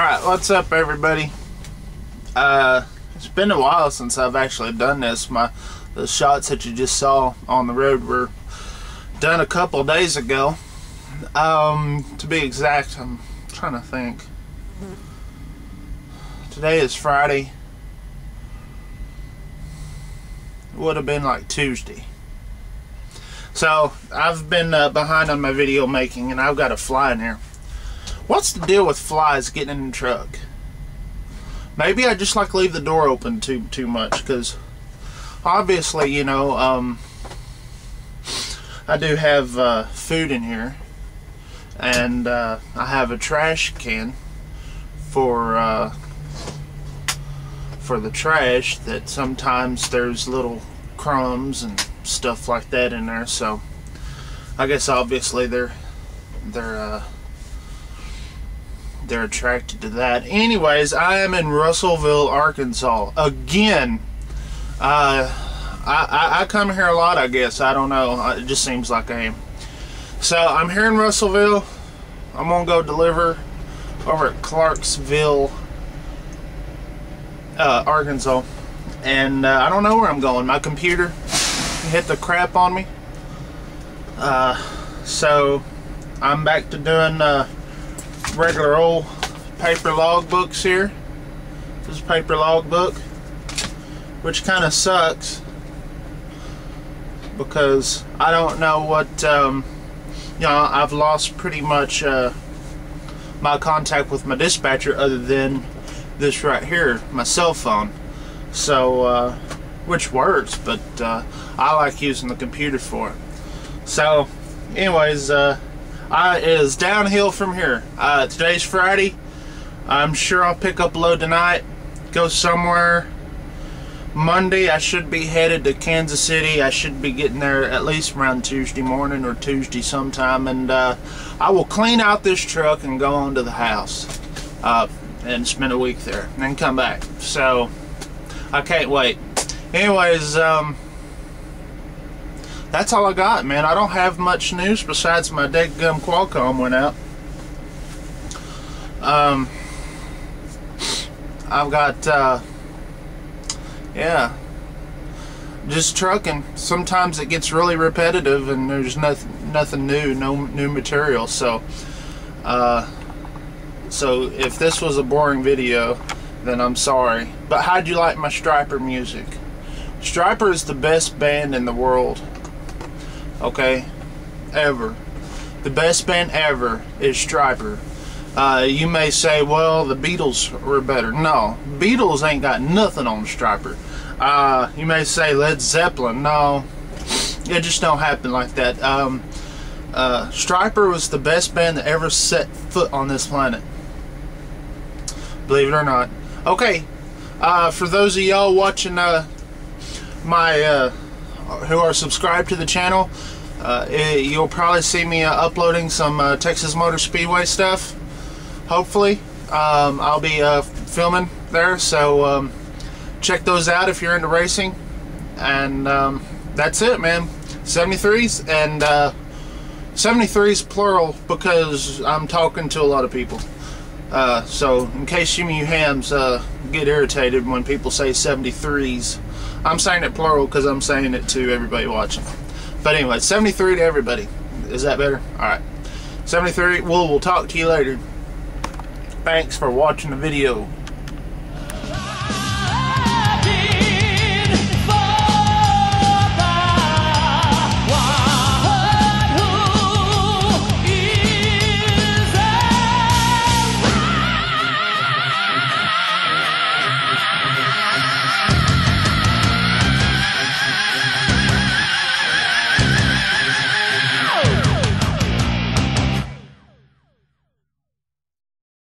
Alright, what's up everybody? Uh, it's been a while since I've actually done this. My The shots that you just saw on the road were done a couple days ago. Um, to be exact, I'm trying to think. Today is Friday. It would have been like Tuesday. So, I've been uh, behind on my video making and I've got a fly in here. What's the deal with flies getting in the truck? Maybe I just like leave the door open too too much because obviously, you know, um, I do have uh, food in here and uh, I have a trash can for uh, for the trash that sometimes there's little crumbs and stuff like that in there so I guess obviously they're they're uh, they're attracted to that. Anyways, I am in Russellville, Arkansas. Again, uh, I, I, I, come here a lot, I guess. I don't know. It just seems like I am. So, I'm here in Russellville. I'm going to go deliver over at Clarksville, uh, Arkansas. And uh, I don't know where I'm going. My computer hit the crap on me. Uh, so, I'm back to doing uh, regular old paper logbooks here. This is paper logbook, which kind of sucks because I don't know what, um, you know, I've lost pretty much uh, my contact with my dispatcher other than this right here, my cell phone. So, uh, which works, but uh, I like using the computer for it. So, anyways, uh, uh, is downhill from here. Uh, today's Friday. I'm sure I'll pick up a load tonight, go somewhere. Monday, I should be headed to Kansas City. I should be getting there at least around Tuesday morning or Tuesday sometime. And uh, I will clean out this truck and go on to the house uh, and spend a week there and then come back. So I can't wait. Anyways, um, that's all I got, man. I don't have much news besides my dead gum Qualcomm went out. Um, I've got, uh, yeah, just trucking. Sometimes it gets really repetitive and there's nothing, nothing new, no new material. So, uh, so if this was a boring video, then I'm sorry. But how'd you like my Stryper music? Stryper is the best band in the world okay, ever. The best band ever is Stryper. Uh, you may say, well, the Beatles were better. No, Beatles ain't got nothing on Stryper. Uh, you may say Led Zeppelin. No, it just don't happen like that. Um, uh, Stryper was the best band that ever set foot on this planet. Believe it or not. Okay, uh, for those of y'all watching uh, my uh, who are subscribed to the channel, uh, it, you'll probably see me uh, uploading some uh, Texas Motor Speedway stuff. Hopefully, um, I'll be uh, filming there, so um, check those out if you're into racing. And um, that's it, man. 73s and 73s uh, plural because I'm talking to a lot of people. Uh, so, in case you, you hams get irritated when people say 73s, I'm saying it plural because I'm saying it to everybody watching. But anyway, 73 to everybody. Is that better? Alright. 73. Well, we'll talk to you later. Thanks for watching the video.